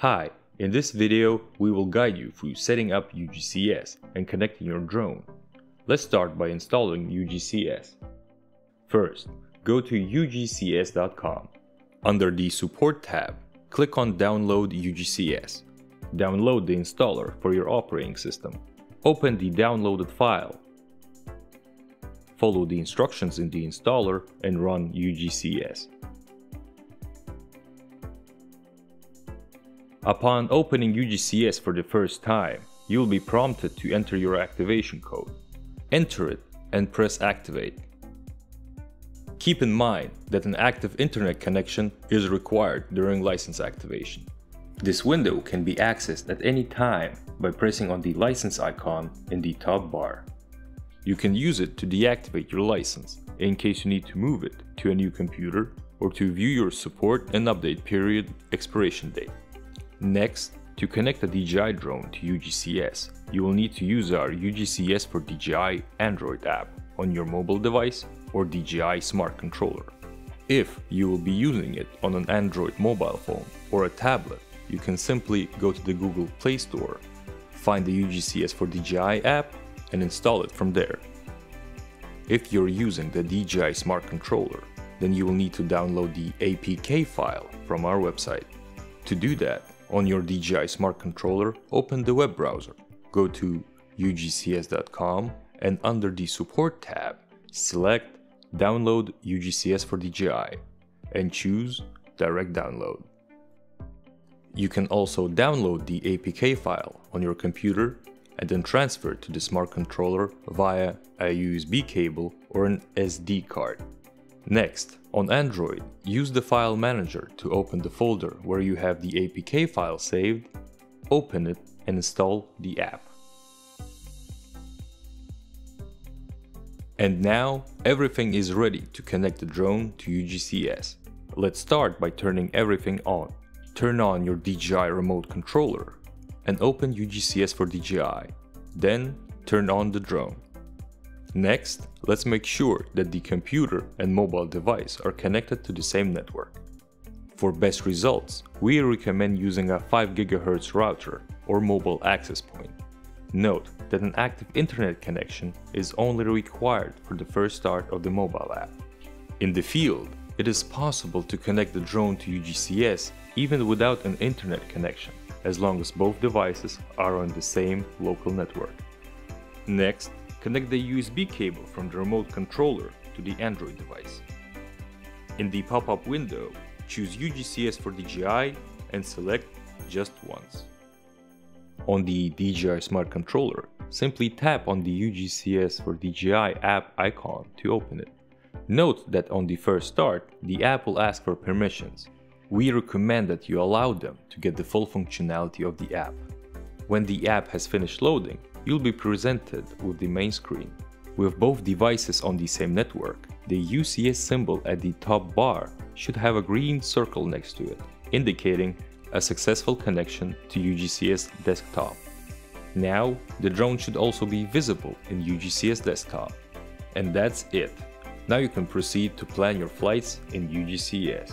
Hi, in this video we will guide you through setting up UGCS and connecting your drone. Let's start by installing UGCS. First, go to ugcs.com. Under the Support tab, click on Download UGCS. Download the installer for your operating system. Open the downloaded file. Follow the instructions in the installer and run UGCS. Upon opening UGCS for the first time, you will be prompted to enter your activation code. Enter it and press Activate. Keep in mind that an active internet connection is required during license activation. This window can be accessed at any time by pressing on the license icon in the top bar. You can use it to deactivate your license in case you need to move it to a new computer or to view your support and update period expiration date. Next, to connect a DJI drone to UGCS, you will need to use our UGCS for DJI Android app on your mobile device or DJI Smart Controller. If you will be using it on an Android mobile phone or a tablet, you can simply go to the Google Play Store, find the UGCS for DJI app and install it from there. If you're using the DJI Smart Controller, then you will need to download the APK file from our website. To do that, on your DJI Smart Controller, open the web browser, go to ugcs.com and under the Support tab, select Download UGCS for DJI and choose Direct Download. You can also download the APK file on your computer and then transfer to the smart controller via a USB cable or an SD card. Next, on Android, use the file manager to open the folder where you have the APK file saved, open it and install the app. And now everything is ready to connect the drone to UGCS. Let's start by turning everything on. Turn on your DJI remote controller and open UGCS for DJI. Then turn on the drone. Next, let's make sure that the computer and mobile device are connected to the same network. For best results, we recommend using a 5 GHz router or mobile access point. Note that an active internet connection is only required for the first start of the mobile app. In the field, it is possible to connect the drone to UGCS even without an internet connection, as long as both devices are on the same local network. Next, connect the USB cable from the remote controller to the Android device. In the pop-up window, choose UGCS for DJI and select just once. On the DJI Smart Controller, simply tap on the UGCS for DJI app icon to open it. Note that on the first start, the app will ask for permissions. We recommend that you allow them to get the full functionality of the app. When the app has finished loading, you'll be presented with the main screen. With both devices on the same network, the UGCS symbol at the top bar should have a green circle next to it, indicating a successful connection to UGCS desktop. Now, the drone should also be visible in UGCS desktop. And that's it. Now you can proceed to plan your flights in UGCS.